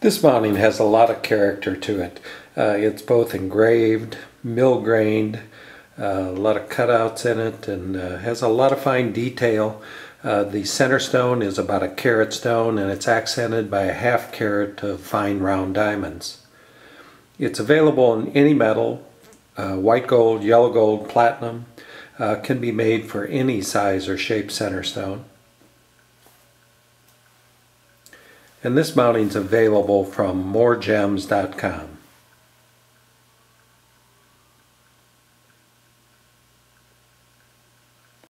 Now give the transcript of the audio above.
This mounting has a lot of character to it. Uh, it's both engraved, milgrained, uh, a lot of cutouts in it, and uh, has a lot of fine detail. Uh, the center stone is about a carat stone and it's accented by a half carat of fine round diamonds. It's available in any metal, uh, white gold, yellow gold, platinum, uh, can be made for any size or shape center stone. And this mounting is available from moregems.com.